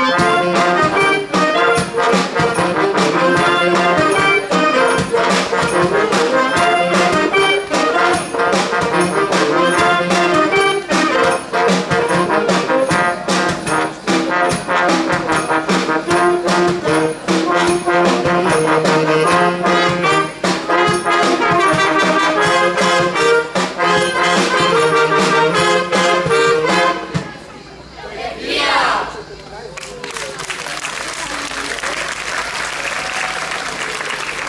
Bye.